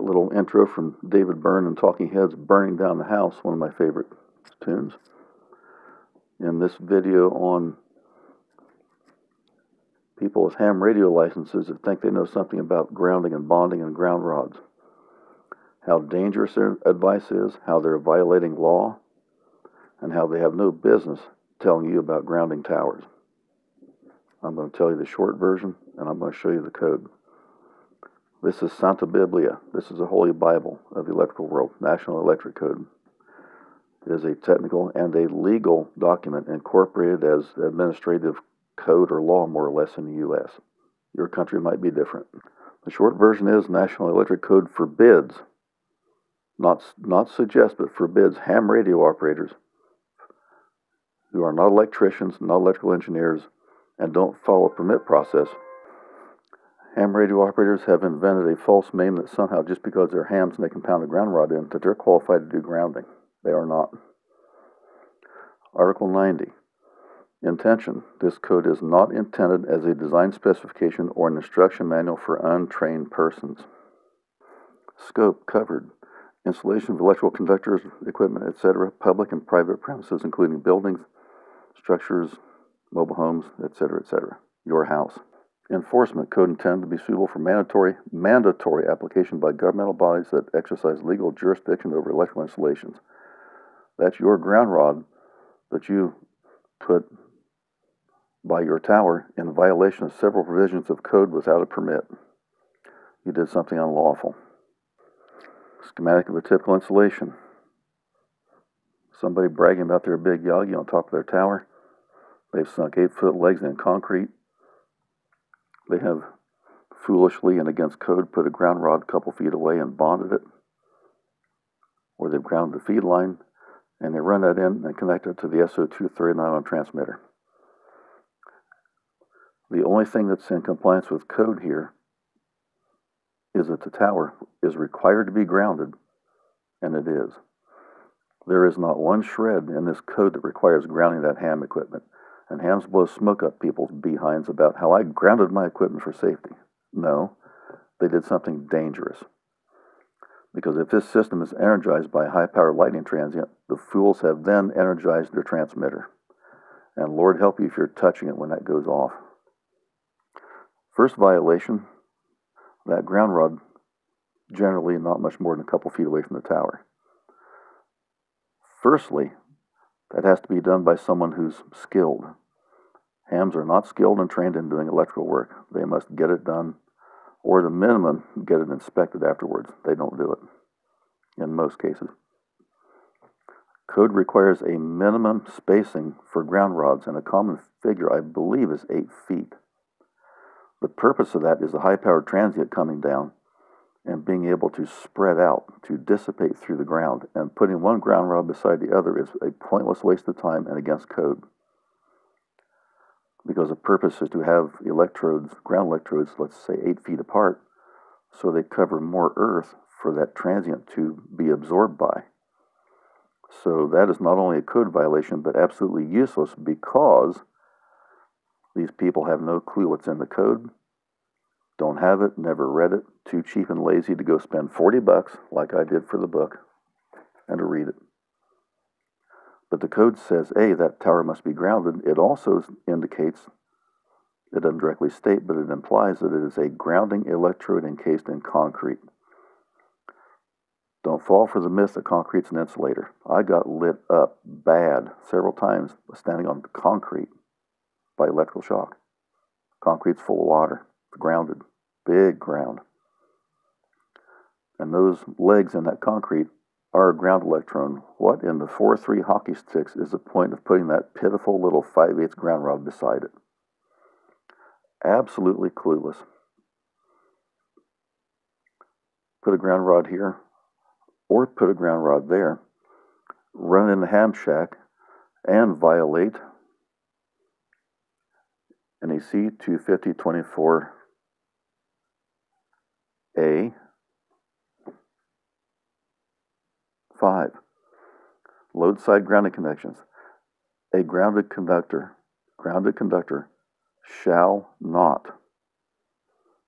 that little intro from David Byrne and Talking Heads, Burning Down the House, one of my favorite tunes. In this video on people with ham radio licenses that think they know something about grounding and bonding and ground rods, how dangerous their advice is, how they're violating law, and how they have no business telling you about grounding towers. I'm going to tell you the short version, and I'm going to show you the code. This is Santa Biblia. This is the Holy Bible of the electrical world, National Electric Code. It is a technical and a legal document incorporated as administrative code or law, more or less, in the U.S. Your country might be different. The short version is National Electric Code forbids, not, not suggests, but forbids ham radio operators who are not electricians, not electrical engineers, and don't follow a permit process. Ham radio operators have invented a false meme that somehow just because they're hams and they can pound a ground rod in, that they're qualified to do grounding. They are not. Article 90. Intention. This code is not intended as a design specification or an instruction manual for untrained persons. Scope covered. Installation of electrical conductors, equipment, etc., public and private premises, including buildings, structures, mobile homes, etc., etc. Your house. Enforcement code intended to be suitable for mandatory mandatory application by governmental bodies that exercise legal jurisdiction over electrical installations. That's your ground rod that you put by your tower in violation of several provisions of code without a permit. You did something unlawful. Schematic of a typical installation. Somebody bragging about their big Yagi on top of their tower. They've sunk eight foot legs in concrete. They have foolishly and against code put a ground rod a couple feet away and bonded it. Or they've grounded the feed line and they run that in and connect it to the SO239 on transmitter. The only thing that's in compliance with code here is that the tower is required to be grounded, and it is. There is not one shred in this code that requires grounding that ham equipment and hams blow smoke up people's behinds about how I grounded my equipment for safety. No, they did something dangerous. Because if this system is energized by a high power lightning transient, the fools have then energized their transmitter. And Lord help you if you're touching it when that goes off. First violation that ground rod generally not much more than a couple feet away from the tower. Firstly, that has to be done by someone who's skilled. Hams are not skilled and trained in doing electrical work. They must get it done, or at a minimum, get it inspected afterwards. They don't do it in most cases. Code requires a minimum spacing for ground rods, and a common figure, I believe, is 8 feet. The purpose of that is the high powered transient coming down and being able to spread out, to dissipate through the ground. And putting one ground rod beside the other is a pointless waste of time and against code. Because the purpose is to have electrodes, ground electrodes, let's say eight feet apart, so they cover more earth for that transient to be absorbed by. So that is not only a code violation, but absolutely useless because these people have no clue what's in the code, don't have it, never read it, too cheap and lazy to go spend 40 bucks, like I did for the book, and to read it. But the code says, A, that tower must be grounded. It also indicates, it doesn't directly state, but it implies that it is a grounding electrode encased in concrete. Don't fall for the myth that concrete's an insulator. I got lit up bad several times standing on concrete by electrical shock. Concrete's full of water, grounded, big ground. And those legs in that concrete a ground electrode. What in the 4 3 hockey sticks is the point of putting that pitiful little 5 8 ground rod beside it? Absolutely clueless. Put a ground rod here, or put a ground rod there, run in the ham shack, and violate NEC 25024A Five, load side grounding connections. A grounded conductor, grounded conductor shall not,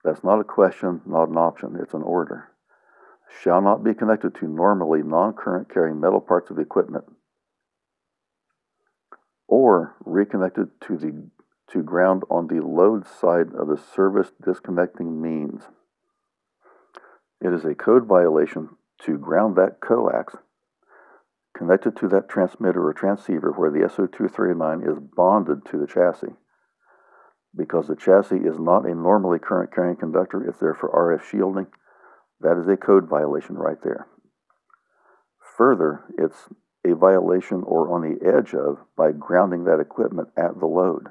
that's not a question, not an option, it's an order, shall not be connected to normally non-current carrying metal parts of equipment or reconnected to the to ground on the load side of the service disconnecting means. It is a code violation to ground that coax connected to that transmitter or transceiver where the SO239 is bonded to the chassis. Because the chassis is not a normally current carrying conductor, it's there for RF shielding. That is a code violation right there. Further, it's a violation or on the edge of by grounding that equipment at the load.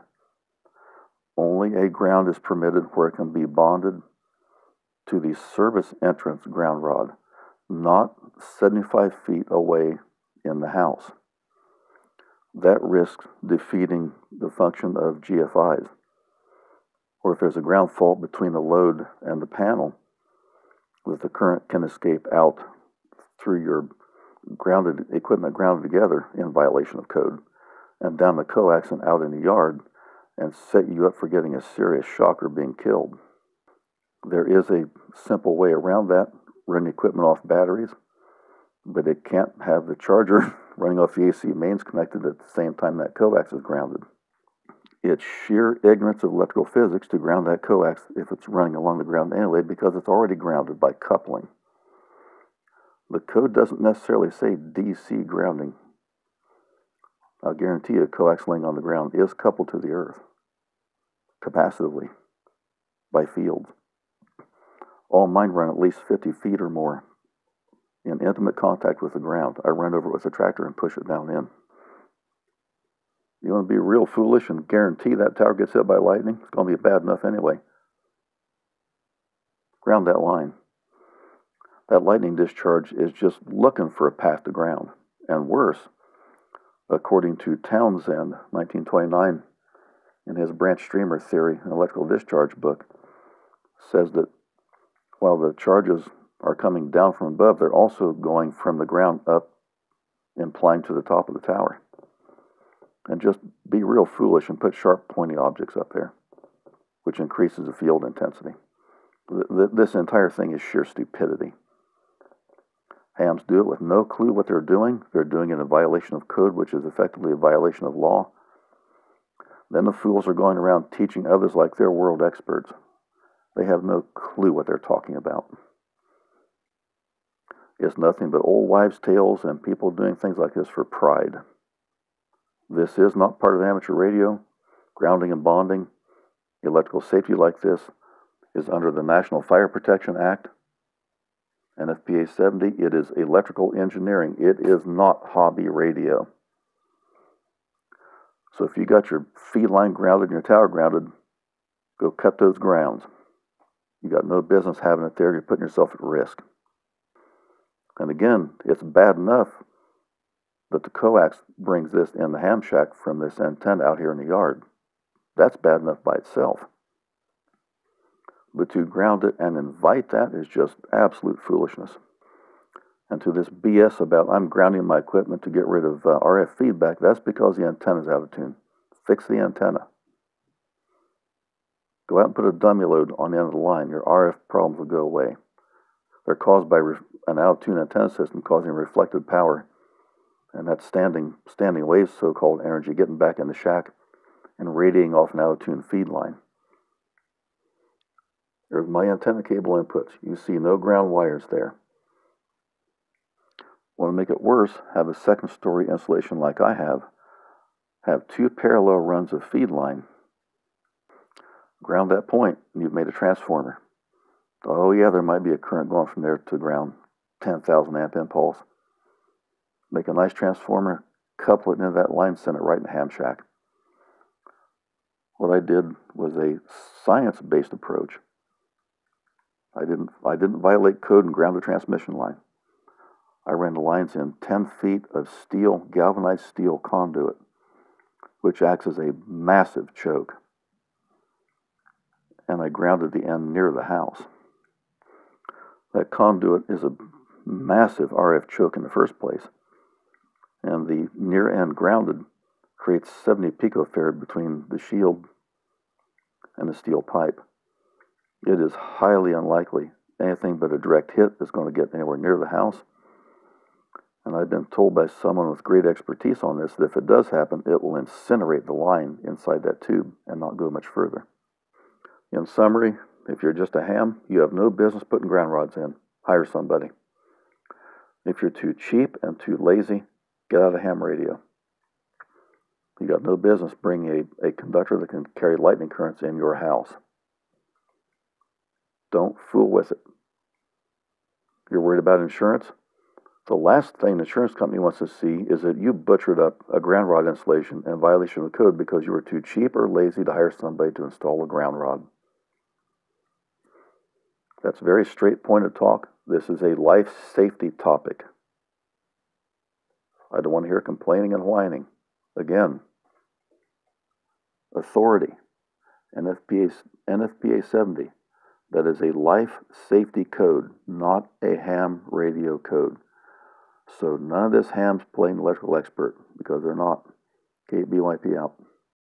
Only a ground is permitted where it can be bonded to the service entrance ground rod, not 75 feet away in the house. That risks defeating the function of GFIs. Or if there's a ground fault between the load and the panel, that the current can escape out through your grounded equipment grounded together in violation of code and down the coax and out in the yard and set you up for getting a serious shock or being killed. There is a simple way around that, run equipment off batteries, but it can't have the charger running off the AC mains connected at the same time that coax is grounded. It's sheer ignorance of electrical physics to ground that coax if it's running along the ground anyway because it's already grounded by coupling. The code doesn't necessarily say DC grounding. I'll guarantee you a coax laying on the ground is coupled to the earth capacitively by fields. All mine run at least 50 feet or more in intimate contact with the ground. I run over it with a tractor and push it down in. You want to be real foolish and guarantee that tower gets hit by lightning? It's going to be bad enough anyway. Ground that line. That lightning discharge is just looking for a path to ground. And worse, according to Townsend, 1929, in his branch streamer theory, an electrical discharge book, says that while the charges are coming down from above, they're also going from the ground up, implying to the top of the tower. And just be real foolish and put sharp, pointy objects up there, which increases the field intensity. This entire thing is sheer stupidity. Hams do it with no clue what they're doing. They're doing it in a violation of code, which is effectively a violation of law. Then the fools are going around teaching others like they're world experts. They have no clue what they're talking about. It's nothing but old wives' tales and people doing things like this for pride. This is not part of amateur radio. Grounding and bonding, electrical safety like this, is under the National Fire Protection Act, NFPA 70. It is electrical engineering. It is not hobby radio. So if you got your feed line grounded and your tower grounded, go cut those grounds. You got no business having it there. You're putting yourself at risk. And again, it's bad enough that the coax brings this in the ham shack from this antenna out here in the yard. That's bad enough by itself. But to ground it and invite that is just absolute foolishness. And to this BS about I'm grounding my equipment to get rid of uh, RF feedback, that's because the antenna's out of tune. Fix the antenna. Go out and put a dummy load on the end of the line. Your RF problems will go away. They're caused by an out of tune antenna system causing reflected power, and that standing standing waves, so-called energy, getting back in the shack and radiating off an out of tune feed line. There's my antenna cable inputs. You see no ground wires there. Want to make it worse, have a second story insulation like I have. Have two parallel runs of feed line. Ground that point, and you've made a transformer. Oh, yeah, there might be a current going from there to ground, 10,000 amp impulse. Make a nice transformer, couple it into that line, send it right in the ham shack. What I did was a science based approach. I didn't, I didn't violate code and ground the transmission line. I ran the lines in 10 feet of steel, galvanized steel conduit, which acts as a massive choke. And I grounded the end near the house. That conduit is a massive RF choke in the first place, and the near end grounded creates 70 picofarad between the shield and the steel pipe. It is highly unlikely anything but a direct hit is going to get anywhere near the house. And I've been told by someone with great expertise on this that if it does happen, it will incinerate the line inside that tube and not go much further. In summary, if you're just a ham, you have no business putting ground rods in. Hire somebody. If you're too cheap and too lazy, get out of ham radio. You got no business bringing a, a conductor that can carry lightning currents in your house. Don't fool with it. You're worried about insurance? The last thing the insurance company wants to see is that you butchered up a ground rod installation in violation of the code because you were too cheap or lazy to hire somebody to install a ground rod. That's very straight pointed talk. This is a life safety topic. I don't want to hear complaining and whining. Again, authority, NFPA, NFPA 70. That is a life safety code, not a ham radio code. So none of this ham's playing electrical expert because they're not. KBYP out.